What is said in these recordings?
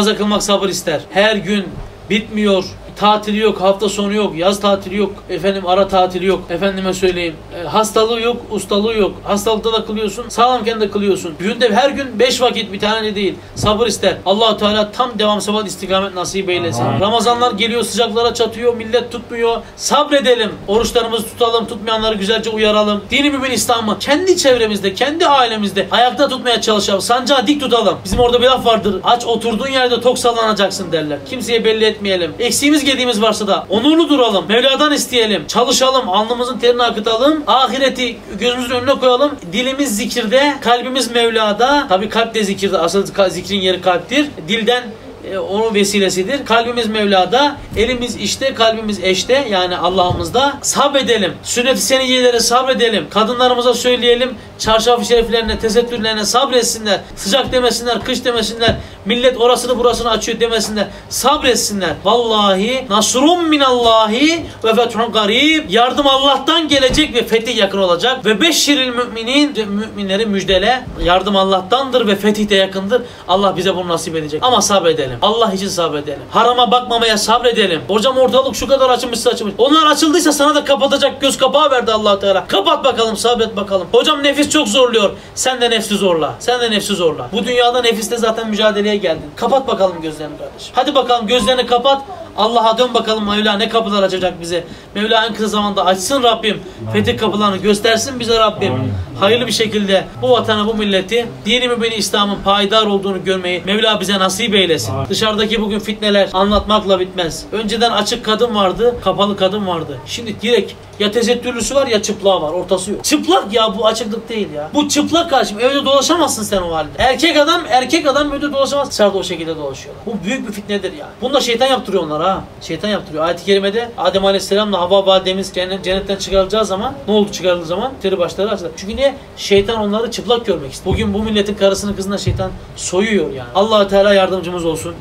Namaza kılmak sabır ister. Her gün bitmiyor. Tatili yok, hafta sonu yok, yaz tatili yok, efendim ara tatili yok, efendime söyleyeyim. e, hastalığı yok, ustalığı yok. Hastalıkta da kılıyorsun, sağlamken de kılıyorsun. Günde her gün beş vakit bir tane de değil. Sabır ister. Allahu Teala tam devam sebat istikamet nasip eylesin. Amin. Ramazanlar geliyor, sıcaklara çatıyor, millet tutmuyor. Sabredelim. Oruçlarımızı tutalım, tutmayanları güzelce uyaralım. Dini mümin İslam'ı kendi çevremizde, kendi ailemizde ayakta tutmaya çalışalım. Sancağı dik tutalım. Bizim orada bir laf vardır. Aç oturduğun yerde tok sallanacaksın derler. Kimseye belli etmeyelim. Eksiğimiz gediğimiz varsa da onurlu duralım. Mevla'dan isteyelim. Çalışalım. Alnımızın terini akıtalım. Ahireti gözümüzün önüne koyalım. Dilimiz zikirde, kalbimiz Mevla'da. Tabi kalp de zikirde. Asıl zikrin yeri kalptir. Dilden e, onun vesilesidir. Kalbimiz Mevla'da, elimiz işte, kalbimiz eşte yani Allah'ımızda. Sabredelim. Sünnet-i seniyelere sabredelim. Kadınlarımıza söyleyelim. Çarşaf-ı şeriflerine, tesettürlerine sabretsinler. Sıcak demesinler, kış demesinler. Millet orasını burasını açıyor demesinler. Sabretsinler. Vallahi nasrun minallahi ve fethun garib. Yardım Allah'tan gelecek ve fetih yakın olacak. Ve beşşiril müminin müminleri müjdele. Yardım Allah'tandır ve fetih de yakındır. Allah bize bunu nasip edecek. Ama sabredelim. Allah için sabredelim. Harama bakmamaya sabredelim. Hocam ortalık şu kadar açılmışsa açılmış. Onlar açıldıysa sana da kapatacak göz kapağı verdi allah Teala. Kapat bakalım sabret bakalım. Hocam nefis çok zorluyor. Sen de nefsi zorla. Sen de nefsi zorla. Bu dünyada nefiste zaten mücadeleye geldin. Kapat bakalım gözlerini kardeşim. Hadi bakalım gözlerini kapat. Allah'a dön bakalım Mevla ne kapılar açacak bize. Mevla en kısa zamanda açsın Rabbim. Fetih kapılarını göstersin bize Rabbim. Hayırlı bir şekilde bu vatanı bu milleti dini mübini İslam'ın payidar olduğunu görmeyi Mevla bize nasip eylesin. Dışarıdaki bugün fitneler anlatmakla bitmez. Önceden açık kadın vardı, kapalı kadın vardı. Şimdi direkt ya tesettürlüsü var ya çıplağı var. Ortası yok. Çıplak ya bu açıklık değil ya. Bu çıplak karşım. Evde dolaşamazsın sen o halde. Erkek adam erkek adam evde dolaşamaz. Dışarıda o şekilde dolaşıyorlar. Bu büyük bir fitnedir yani. Bunu da şeytan yaptırıyor onlara ha. Şeytan yaptırıyor. Ayet-i kerimede Adem Aleyhisselam'la Havva validemiz cennet, cennetten çıkarılacağı zaman ne oldu çıkarıldığı zaman? Teri başları açıldı. Çünkü niye? Şeytan onları çıplak görmek istiyor. Bugün bu milletin karısını kızına şeytan soyuyor yani. allah Teala yardımcımız olsun.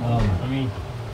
Amin.